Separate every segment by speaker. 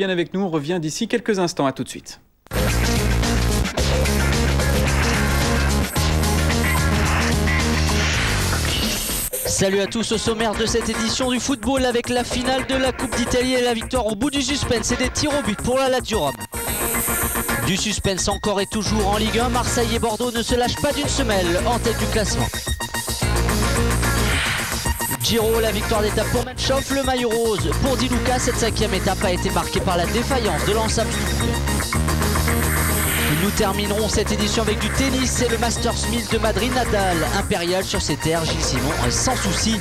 Speaker 1: bien avec nous. On revient d'ici quelques instants. À tout de suite.
Speaker 2: Salut à tous au sommaire de cette édition du football avec la finale de la Coupe d'Italie et la victoire au bout du suspense et des tirs au but pour la Lazio Rome. Du suspense encore et toujours en Ligue 1, Marseille et Bordeaux ne se lâchent pas d'une semelle en tête du classement. Giro, la victoire d'étape pour Menchoff, le maillot rose pour Di Luca. Cette cinquième étape a été marquée par la défaillance de l'Ansa nous terminerons cette édition avec du tennis et le Masters 1000 de Madrid Nadal, impérial sur ses terres, Gilles Simon sans souci.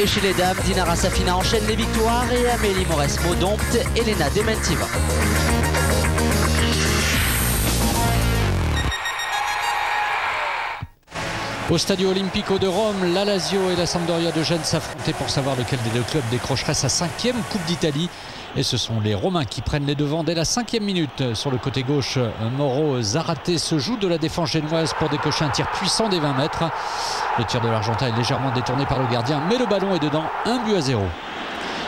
Speaker 2: Et chez les dames, Dinara Safina enchaîne les victoires et Amélie Mauresmo dompte Elena Dementiva.
Speaker 3: Au Stadio Olimpico de Rome, la Lazio et la Sampdoria de Gênes s'affrontaient pour savoir lequel des deux clubs décrocherait sa cinquième Coupe d'Italie. Et ce sont les Romains qui prennent les devants dès la cinquième minute. Sur le côté gauche, Moro Zaraté se joue de la défense génoise pour décocher un tir puissant des 20 mètres. Le tir de l'Argentin est légèrement détourné par le gardien, mais le ballon est dedans, un but à zéro.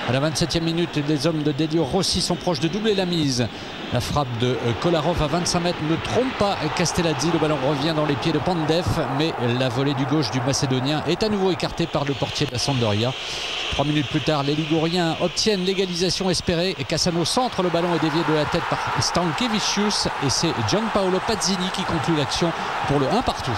Speaker 3: À la 27e minute, les hommes de Delio Rossi sont proches de doubler la mise. La frappe de euh, Kolarov à 25 mètres ne trompe pas Castellazzi. Le ballon revient dans les pieds de Pandev, mais la volée du gauche du Macédonien est à nouveau écartée par le portier de la Sampdoria. Trois minutes plus tard, les Liguriens obtiennent l'égalisation espérée Cassano centre. Le ballon est dévié de la tête par Stankevicius et c'est Gianpaolo Pazzini qui conclut l'action pour le 1 partout.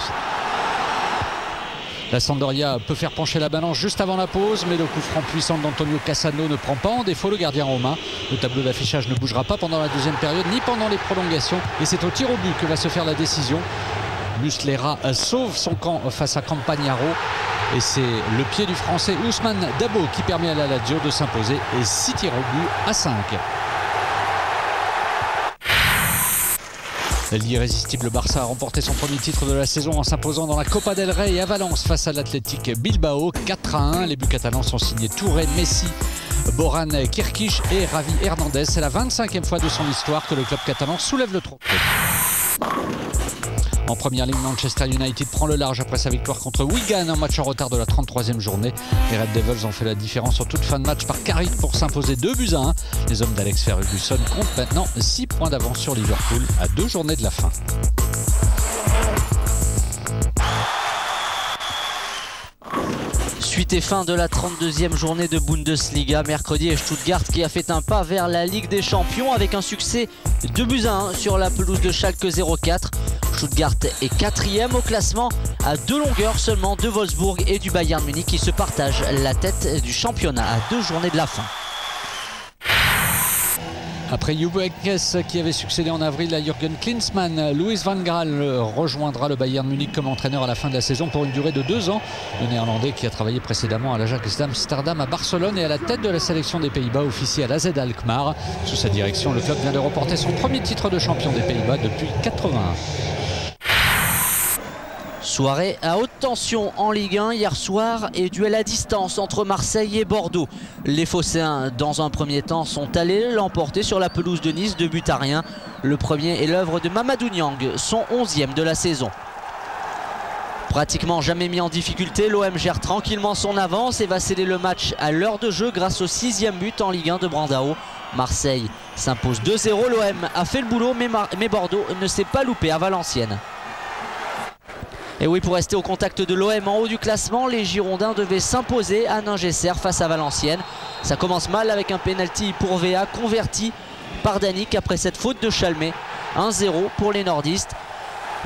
Speaker 3: La Sandoria peut faire pencher la balance juste avant la pause, mais le coup franc puissant d'Antonio Cassano ne prend pas en défaut le gardien romain. Le tableau d'affichage ne bougera pas pendant la deuxième période ni pendant les prolongations. Et c'est au tir au but que va se faire la décision. Muslera sauve son camp face à Campagnaro. Et c'est le pied du français Ousmane Dabo qui permet à la Lazio de s'imposer et 6 tirs au but à 5. L'irrésistible Barça a remporté son premier titre de la saison en s'imposant dans la Copa del Rey à Valence face à l'Athletic Bilbao 4 à 1. Les buts catalans sont signés Touré, Messi, Boran Kirkish et Ravi Hernandez. C'est la 25e fois de son histoire que le club catalan soulève le trophée. En première ligne, Manchester United prend le large après sa victoire contre Wigan, un match en retard de la 33e journée. Les Red Devils ont fait la différence en toute fin de match par Carrick pour s'imposer 2 buts à 1. Les hommes d'Alex Ferguson comptent maintenant 6 points d'avance sur Liverpool à deux journées de la fin.
Speaker 2: Suite et fin de la 32e journée de Bundesliga. Mercredi Stuttgart qui a fait un pas vers la Ligue des Champions avec un succès de buts à 1 sur la pelouse de Schalke 04. Stuttgart est quatrième au classement à deux longueurs seulement de Wolfsburg et du Bayern Munich qui se partagent la tête du championnat à deux journées de la fin.
Speaker 3: Après Juve qui avait succédé en avril à Jürgen Klinsmann, Louis van Gaal rejoindra le Bayern Munich comme entraîneur à la fin de la saison pour une durée de deux ans. Le néerlandais qui a travaillé précédemment à l'Ajax d'Amsterdam à Barcelone et à la tête de la sélection des Pays-Bas officier à l'AZ Alkmaar. Sous sa direction, le club vient de remporter son premier titre de champion des Pays-Bas depuis 81.
Speaker 2: Soirée à haute tension en Ligue 1 hier soir et duel à distance entre Marseille et Bordeaux. Les Phocéens, dans un premier temps, sont allés l'emporter sur la pelouse de Nice de but à rien. Le premier est l'œuvre de Mamadou Niang, son 11e de la saison. Pratiquement jamais mis en difficulté, l'OM gère tranquillement son avance et va céder le match à l'heure de jeu grâce au sixième but en Ligue 1 de Brandao. Marseille s'impose 2-0, l'OM a fait le boulot mais, mais Bordeaux ne s'est pas loupé à Valenciennes. Et oui, pour rester au contact de l'OM en haut du classement, les Girondins devaient s'imposer à Ningesser face à Valenciennes. Ça commence mal avec un penalty pour VA converti par Danick après cette faute de Chalmé. 1-0 pour les nordistes.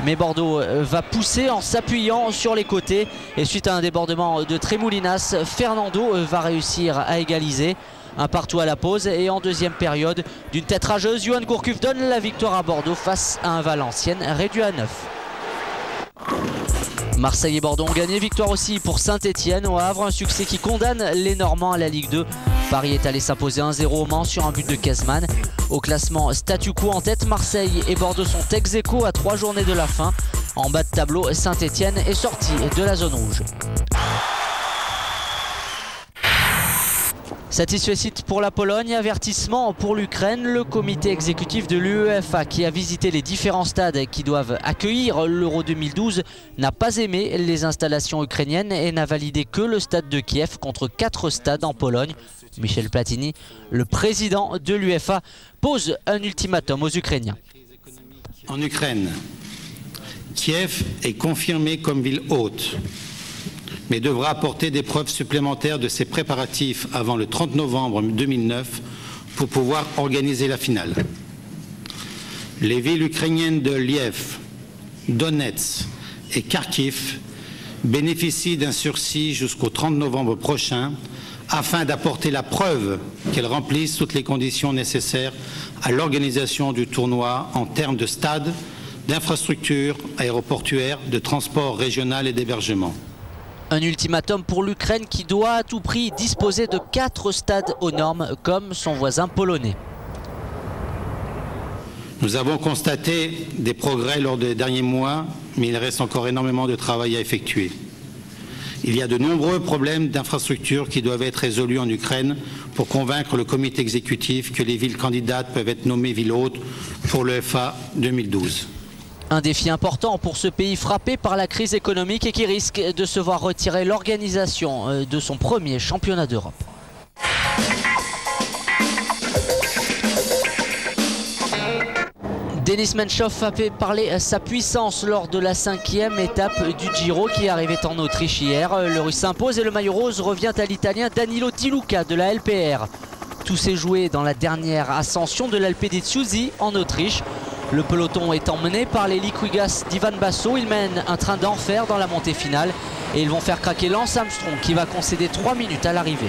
Speaker 2: Mais Bordeaux euh, va pousser en s'appuyant sur les côtés. Et suite à un débordement de Tremoulinas, Fernando euh, va réussir à égaliser. Un partout à la pause et en deuxième période d'une tête rageuse, Johan Gourcuff donne la victoire à Bordeaux face à un Valenciennes réduit à 9. Marseille et Bordeaux ont gagné. Victoire aussi pour Saint-Etienne au Havre. Un succès qui condamne les Normands à la Ligue 2. Paris est allé s'imposer 1-0 au Mans sur un but de Kazman. Au classement statu quo en tête, Marseille et Bordeaux sont ex aequo à trois journées de la fin. En bas de tableau, Saint-Etienne est sorti de la zone rouge. Satisfait pour la Pologne, avertissement pour l'Ukraine. Le comité exécutif de l'UEFA qui a visité les différents stades qui doivent accueillir l'Euro 2012 n'a pas aimé les installations ukrainiennes et n'a validé que le stade de Kiev contre quatre stades en Pologne. Michel Platini, le président de l'UFA, pose un ultimatum aux Ukrainiens.
Speaker 4: En Ukraine, Kiev est confirmé comme ville haute, mais devra apporter des preuves supplémentaires de ses préparatifs avant le 30 novembre 2009 pour pouvoir organiser la finale. Les villes ukrainiennes de Liev, Donetsk et Kharkiv bénéficient d'un sursis jusqu'au 30 novembre prochain afin d'apporter la preuve qu'elles remplissent toutes les conditions nécessaires à l'organisation du tournoi en termes de stade, d'infrastructures aéroportuaires, de transport régional et d'hébergement.
Speaker 2: Un ultimatum pour l'Ukraine qui doit à tout prix disposer de quatre stades aux normes comme son voisin polonais.
Speaker 4: Nous avons constaté des progrès lors des derniers mois, mais il reste encore énormément de travail à effectuer. Il y a de nombreux problèmes d'infrastructure qui doivent être résolus en Ukraine pour convaincre le comité exécutif que les villes candidates peuvent être nommées villes hautes pour le FA 2012.
Speaker 2: Un défi important pour ce pays frappé par la crise économique et qui risque de se voir retirer l'organisation euh, de son premier championnat d'Europe. Denis Menchoff a fait parler sa puissance lors de la cinquième étape du Giro qui arrivait en Autriche hier. Le russe s'impose et le maillot rose revient à l'italien Danilo Di Luca de la LPR. Tout s'est joué dans la dernière ascension de l'Alpe di Chiusi en Autriche. Le peloton est emmené par les Liquigas d'Ivan Basso. Ils mènent un train d'enfer dans la montée finale et ils vont faire craquer Lance Armstrong qui va concéder 3 minutes à l'arrivée.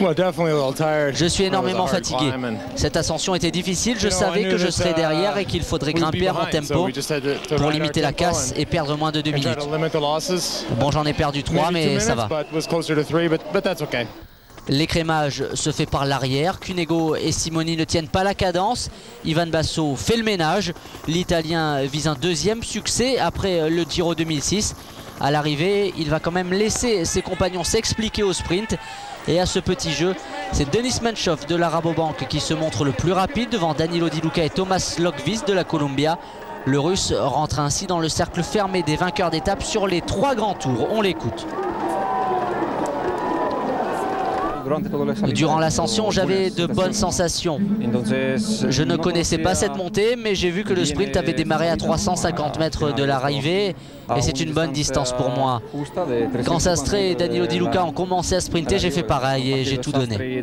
Speaker 2: Je suis énormément fatigué. Cette ascension était difficile, je savais que je serais derrière et qu'il faudrait grimper à mon tempo pour limiter la casse et perdre moins de 2 minutes. Bon, j'en ai perdu 3, mais ça va. L'écrémage se fait par l'arrière. Cunego et Simoni ne tiennent pas la cadence. Ivan Basso fait le ménage. L'Italien vise un deuxième succès après le Giro 2006. À l'arrivée, il va quand même laisser ses compagnons s'expliquer au sprint. Et à ce petit jeu, c'est Denis Menchoff de la Rabobank qui se montre le plus rapide devant Danilo Di Luca et Thomas Lokvis de la Columbia. Le russe rentre ainsi dans le cercle fermé des vainqueurs d'étape sur les trois grands tours. On l'écoute. Durant l'ascension, j'avais de bonnes sensations. Je ne connaissais pas cette montée, mais j'ai vu que le sprint avait démarré à 350 mètres de l'arrivée et c'est une bonne distance pour moi. Quand Sastre et Danilo Di Luca ont commencé à sprinter, j'ai fait pareil et j'ai tout donné.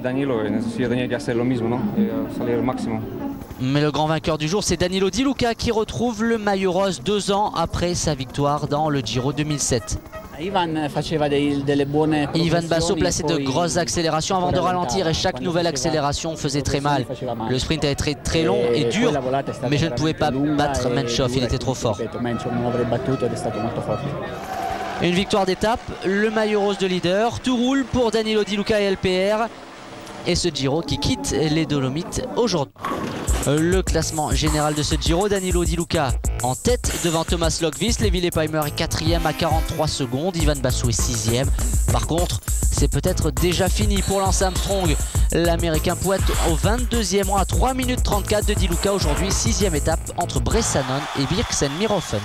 Speaker 2: Mais le grand vainqueur du jour, c'est Danilo Di Luca qui retrouve le maillot rose deux ans après sa victoire dans le Giro 2007. Ivan Basso plaçait de grosses accélérations avant de ralentir et chaque nouvelle accélération faisait très mal. Le sprint a été très long et dur, mais je ne pouvais pas battre Menchoff, il était trop fort. Une victoire d'étape, le maillot rose de leader, tout roule pour Danilo Di Luca et LPR et ce Giro qui quitte les Dolomites aujourd'hui. Le classement général de ce Giro, Danilo Di Luca en tête devant Thomas Lokvis, Levi Leipheimer est quatrième à 43 secondes, Ivan Basso est sixième. Par contre, c'est peut-être déjà fini pour Lance Armstrong. L'Américain poète au 22e rang à 3 minutes 34 de Di Luca aujourd'hui, sixième étape entre Bressanon et Birksen-Mirofen.